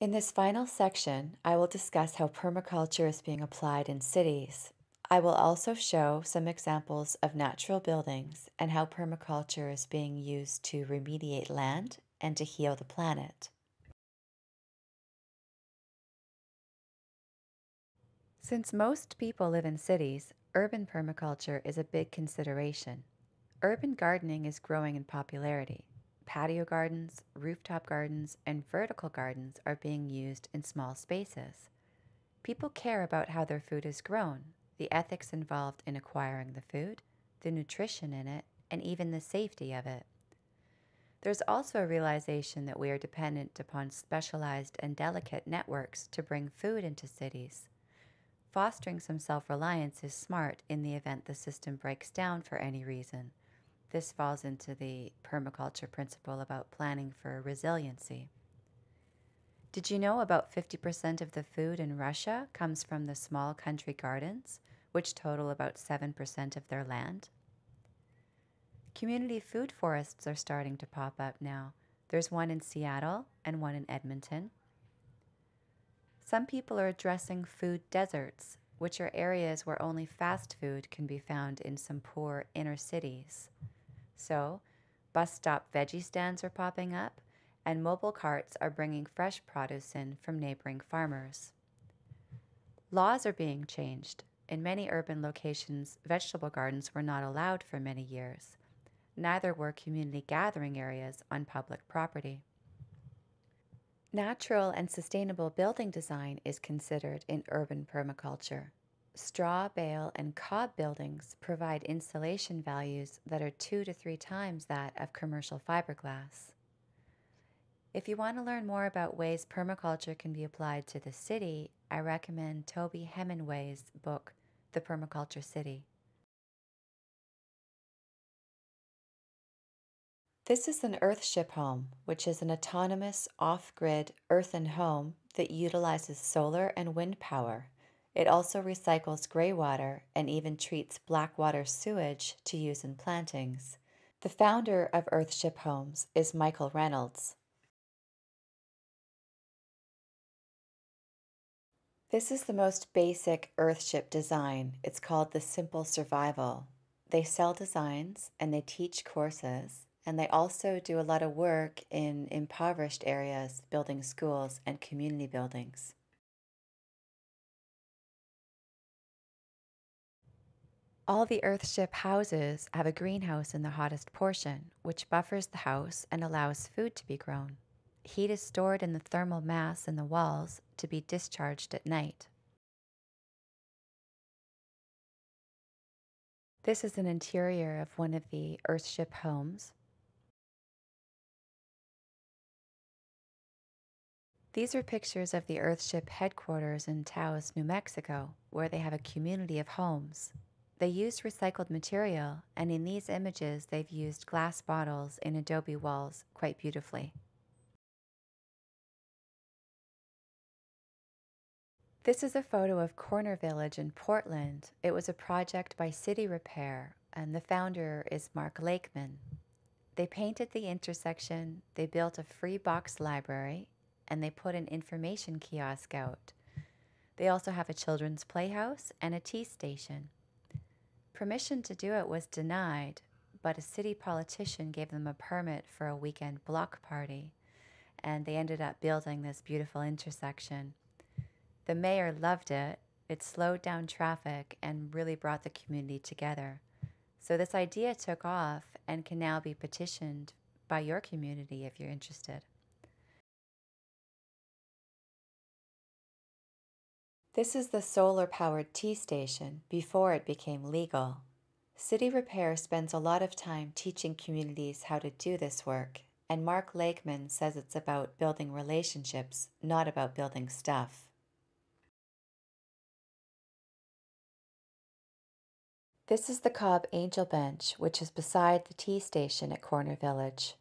In this final section, I will discuss how permaculture is being applied in cities. I will also show some examples of natural buildings and how permaculture is being used to remediate land and to heal the planet. Since most people live in cities, urban permaculture is a big consideration. Urban gardening is growing in popularity. Patio gardens, rooftop gardens, and vertical gardens are being used in small spaces. People care about how their food is grown, the ethics involved in acquiring the food, the nutrition in it, and even the safety of it. There's also a realization that we are dependent upon specialized and delicate networks to bring food into cities. Fostering some self reliance is smart in the event the system breaks down for any reason. This falls into the permaculture principle about planning for resiliency. Did you know about 50% of the food in Russia comes from the small country gardens, which total about 7% of their land? Community food forests are starting to pop up now. There's one in Seattle and one in Edmonton. Some people are addressing food deserts, which are areas where only fast food can be found in some poor inner cities. So, bus stop veggie stands are popping up, and mobile carts are bringing fresh produce in from neighboring farmers. Laws are being changed. In many urban locations, vegetable gardens were not allowed for many years. Neither were community gathering areas on public property. Natural and sustainable building design is considered in urban permaculture. Straw, bale, and cob buildings provide insulation values that are two to three times that of commercial fiberglass. If you want to learn more about ways permaculture can be applied to the city, I recommend Toby Hemenway's book, The Permaculture City. This is an Earthship home, which is an autonomous, off grid earthen home that utilizes solar and wind power. It also recycles gray water and even treats black water sewage to use in plantings. The founder of Earthship Homes is Michael Reynolds. This is the most basic Earthship design. It's called the Simple Survival. They sell designs and they teach courses and they also do a lot of work in impoverished areas, building schools and community buildings. All the Earthship houses have a greenhouse in the hottest portion, which buffers the house and allows food to be grown. Heat is stored in the thermal mass in the walls to be discharged at night. This is an interior of one of the Earthship homes. These are pictures of the Earthship headquarters in Taos, New Mexico, where they have a community of homes. They used recycled material, and in these images, they've used glass bottles in adobe walls quite beautifully. This is a photo of Corner Village in Portland. It was a project by City Repair, and the founder is Mark Lakeman. They painted the intersection, they built a free box library, and they put an information kiosk out. They also have a children's playhouse and a tea station. Permission to do it was denied, but a city politician gave them a permit for a weekend block party, and they ended up building this beautiful intersection. The mayor loved it. It slowed down traffic and really brought the community together. So, this idea took off and can now be petitioned by your community if you're interested. This is the solar powered tea station before it became legal. City Repair spends a lot of time teaching communities how to do this work, and Mark Lakeman says it's about building relationships, not about building stuff. This is the Cob Angel Bench, which is beside the tea station at Corner Village.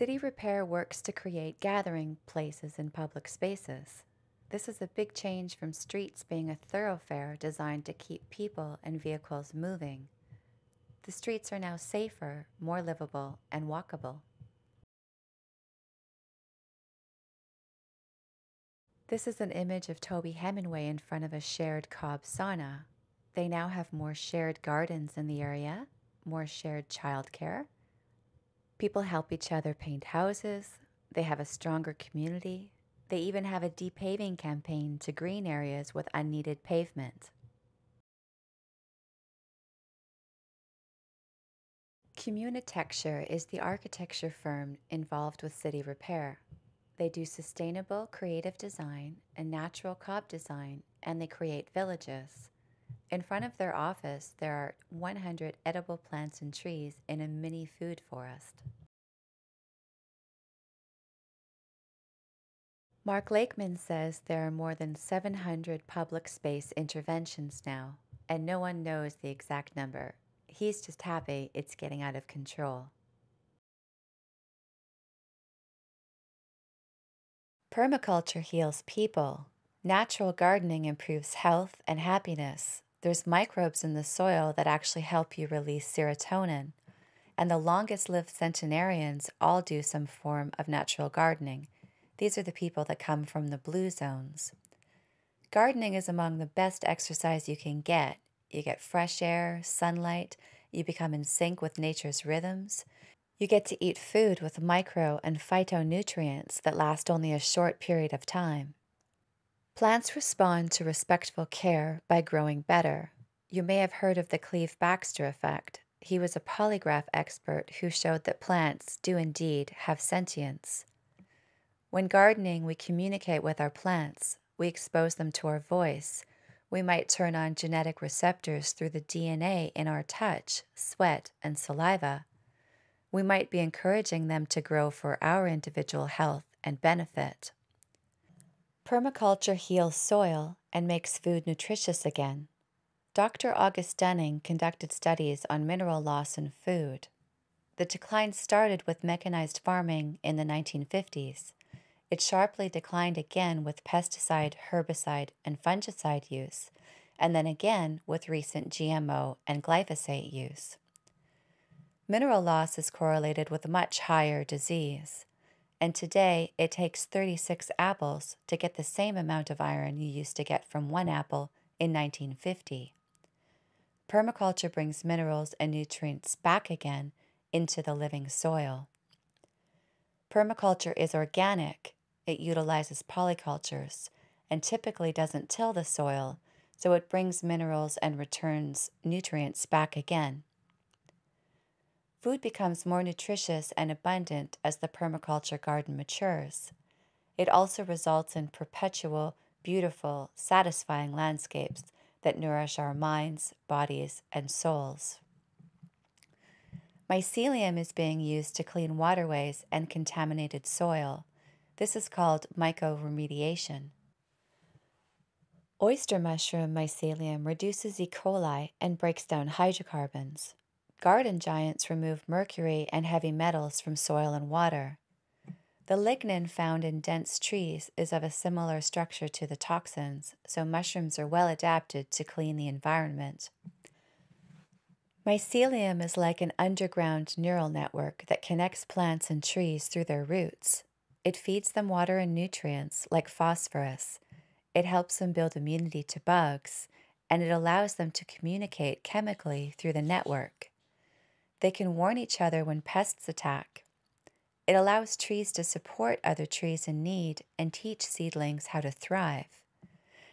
City repair works to create gathering places in public spaces. This is a big change from streets being a thoroughfare designed to keep people and vehicles moving. The streets are now safer, more livable, and walkable. This is an image of Toby Hemenway in front of a shared cob sauna. They now have more shared gardens in the area, more shared childcare, People help each other paint houses. They have a stronger community. They even have a depaving campaign to green areas with unneeded pavement. Communitecture is the architecture firm involved with city repair. They do sustainable creative design and natural cob design, and they create villages. In front of their office, there are 100 edible plants and trees in a mini food forest. Mark Lakeman says there are more than 700 public space interventions now, and no one knows the exact number. He's just happy it's getting out of control. Permaculture heals people. Natural gardening improves health and happiness. There's microbes in the soil that actually help you release serotonin. And the longest lived centenarians all do some form of natural gardening. These are the people that come from the blue zones. Gardening is among the best exercise you can get. You get fresh air, sunlight, you become in sync with nature's rhythms. You get to eat food with micro and phytonutrients that last only a short period of time. Plants respond to respectful care by growing better. You may have heard of the Cleve Backster effect. He was a polygraph expert who showed that plants do indeed have sentience. When gardening, we communicate with our plants, we expose them to our voice. We might turn on genetic receptors through the DNA in our touch, sweat, and saliva. We might be encouraging them to grow for our individual health and benefit. Permaculture heals soil and makes food nutritious again. Dr. August Dunning conducted studies on mineral loss in food. The decline started with mechanized farming in the 1950s. It sharply declined again with pesticide, herbicide, and fungicide use, and then again with recent GMO and glyphosate use. Mineral loss is correlated with much higher disease, and today it takes 36 apples to get the same amount of iron you used to get from one apple in 1950. Permaculture brings minerals and nutrients back again into the living soil. Permaculture is organic it utilizes polycultures and typically doesn't till the soil, so it brings minerals and returns nutrients back again. Food becomes more nutritious and abundant as the permaculture garden matures. It also results in perpetual, beautiful, satisfying landscapes that nourish our minds, bodies, and souls. Mycelium is being used to clean waterways and contaminated soil. This is called mycoremediation. Oyster mushroom mycelium reduces E. coli and breaks down hydrocarbons. Garden giants remove mercury and heavy metals from soil and water. The lignin found in dense trees is of a similar structure to the toxins, so mushrooms are well adapted to clean the environment. Mycelium is like an underground neural network that connects plants and trees through their roots. It feeds them water and nutrients like phosphorus. It helps them build immunity to bugs, and it allows them to communicate chemically through the network. They can warn each other when pests attack. It allows trees to support other trees in need and teach seedlings how to thrive.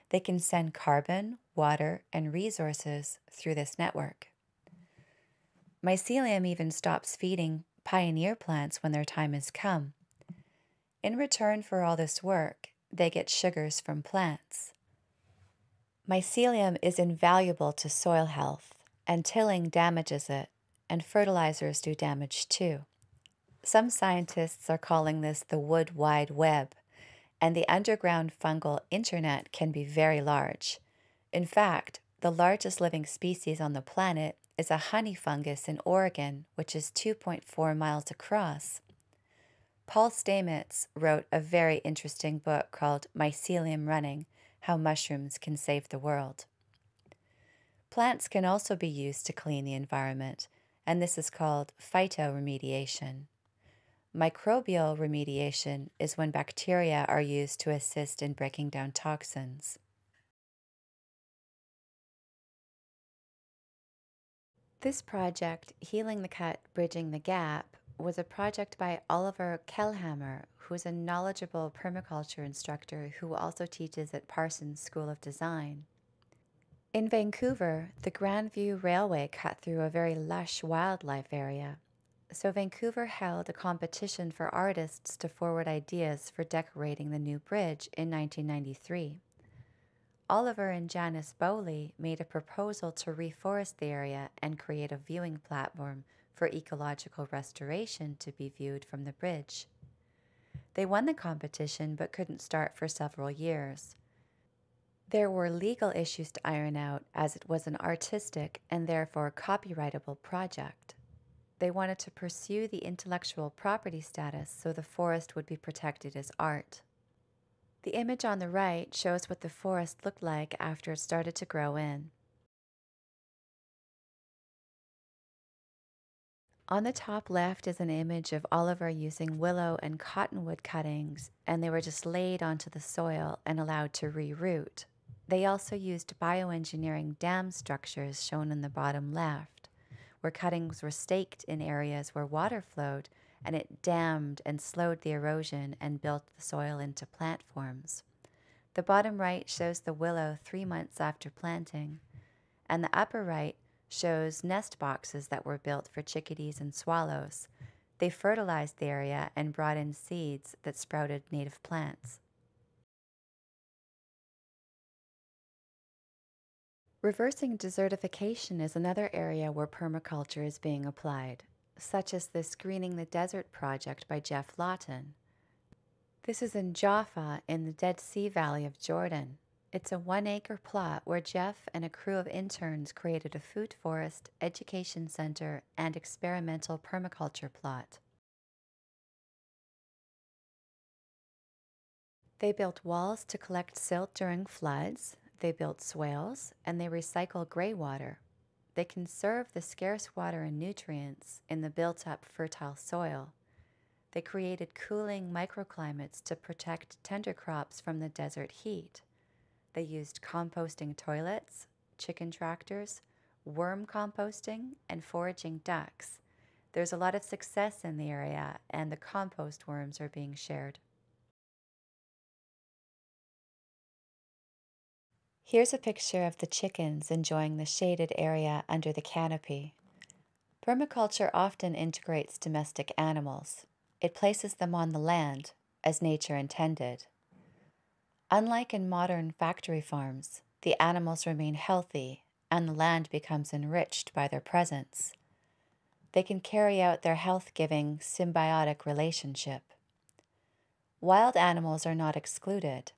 They can send carbon, water, and resources through this network. Mycelium even stops feeding pioneer plants when their time has come. In return for all this work, they get sugars from plants. Mycelium is invaluable to soil health, and tilling damages it, and fertilizers do damage too. Some scientists are calling this the wood wide web, and the underground fungal internet can be very large. In fact, the largest living species on the planet is a honey fungus in Oregon, which is 2.4 miles across Paul Stamets wrote a very interesting book called Mycelium Running How Mushrooms Can Save the World. Plants can also be used to clean the environment, and this is called phytoremediation. Microbial remediation is when bacteria are used to assist in breaking down toxins. This project, Healing the Cut, Bridging the Gap, was a project by Oliver Kellhammer, who is a knowledgeable permaculture instructor who also teaches at Parsons School of Design. In Vancouver, the Grandview Railway cut through a very lush wildlife area. So Vancouver held a competition for artists to forward ideas for decorating the new bridge in 1993. Oliver and Janice Bowley made a proposal to reforest the area and create a viewing platform for ecological restoration to be viewed from the bridge. They won the competition but couldn't start for several years. There were legal issues to iron out as it was an artistic and therefore copyrightable project. They wanted to pursue the intellectual property status so the forest would be protected as art. The image on the right shows what the forest looked like after it started to grow in. On the top left is an image of Oliver using willow and cottonwood cuttings, and they were just laid onto the soil and allowed to reroot. They also used bioengineering dam structures shown in the bottom left, where cuttings were staked in areas where water flowed and it dammed and slowed the erosion and built the soil into plant forms. The bottom right shows the willow three months after planting, and the upper right shows nest boxes that were built for chickadees and swallows. They fertilized the area and brought in seeds that sprouted native plants. Reversing desertification is another area where permaculture is being applied such as the Greening the Desert project by Geoff Lawton. This is in Jaffa in the Dead Sea Valley of Jordan. It's a one acre plot where Geoff and a crew of interns created a food forest, education center, and experimental permaculture plot. They built walls to collect silt during floods, they built swales, and they recycle gray water, they conserve the scarce water and nutrients in the built up fertile soil. They created cooling microclimates to protect tender crops from the desert heat. They used composting toilets, chicken tractors, worm composting, and foraging ducks. There's a lot of success in the area, and the compost worms are being shared. Here's a picture of the chickens enjoying the shaded area under the canopy. Permaculture often integrates domestic animals. It places them on the land, as nature intended. Unlike in modern factory farms, the animals remain healthy and the land becomes enriched by their presence. They can carry out their health giving symbiotic relationship. Wild animals are not excluded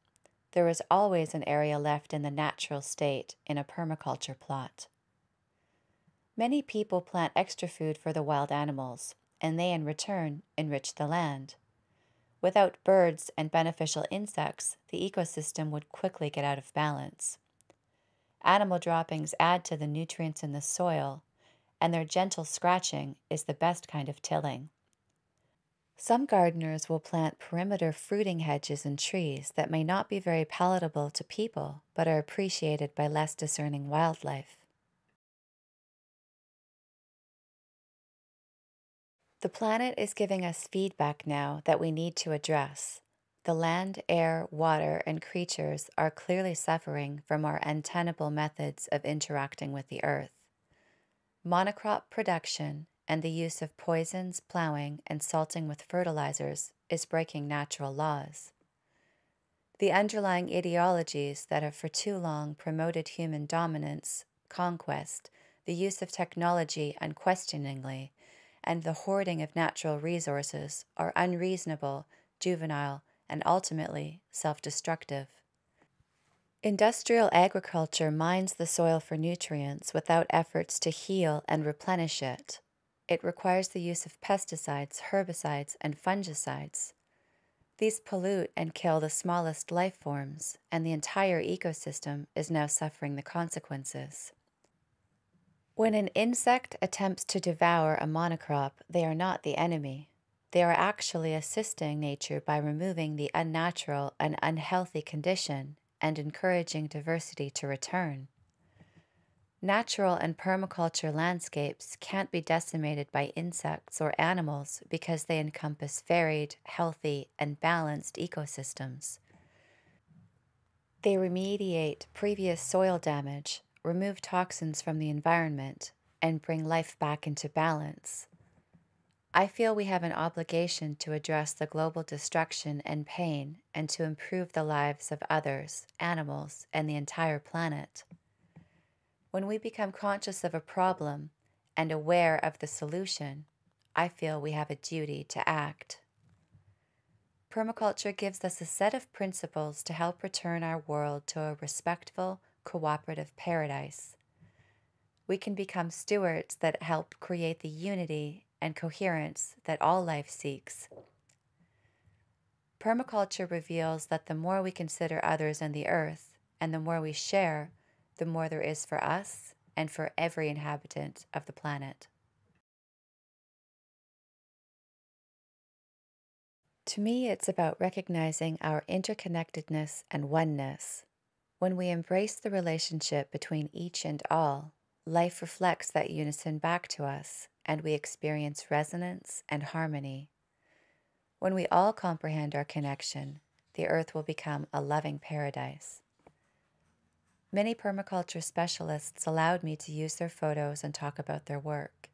there is always an area left in the natural state in a permaculture plot. Many people plant extra food for the wild animals, and they in return enrich the land. Without birds and beneficial insects, the ecosystem would quickly get out of balance. Animal droppings add to the nutrients in the soil, and their gentle scratching is the best kind of tilling. Some gardeners will plant perimeter fruiting hedges and trees that may not be very palatable to people but are appreciated by less discerning wildlife. The planet is giving us feedback now that we need to address. The land, air, water, and creatures are clearly suffering from our untenable methods of interacting with the earth. Monocrop production and the use of poisons, plowing, and salting with fertilizers is breaking natural laws. The underlying ideologies that have for too long promoted human dominance, conquest, the use of technology unquestioningly, and the hoarding of natural resources are unreasonable, juvenile, and ultimately self destructive. Industrial agriculture mines the soil for nutrients without efforts to heal and replenish it. It requires the use of pesticides, herbicides, and fungicides. These pollute and kill the smallest life forms, and the entire ecosystem is now suffering the consequences. When an insect attempts to devour a monocrop, they are not the enemy. They are actually assisting nature by removing the unnatural and unhealthy condition and encouraging diversity to return. Natural and permaculture landscapes can't be decimated by insects or animals because they encompass varied, healthy, and balanced ecosystems. They remediate previous soil damage, remove toxins from the environment, and bring life back into balance. I feel we have an obligation to address the global destruction and pain and to improve the lives of others, animals, and the entire planet. When we become conscious of a problem and aware of the solution, I feel we have a duty to act. Permaculture gives us a set of principles to help return our world to a respectful, cooperative paradise. We can become stewards that help create the unity and coherence that all life seeks. Permaculture reveals that the more we consider others and the earth, and the more we share, the more there is for us and for every inhabitant of the planet. To me, it's about recognizing our interconnectedness and oneness. When we embrace the relationship between each and all, life reflects that unison back to us, and we experience resonance and harmony. When we all comprehend our connection, the earth will become a loving paradise. Many permaculture specialists allowed me to use their photos and talk about their work.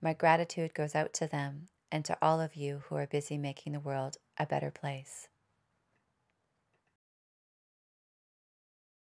My gratitude goes out to them and to all of you who are busy making the world a better place.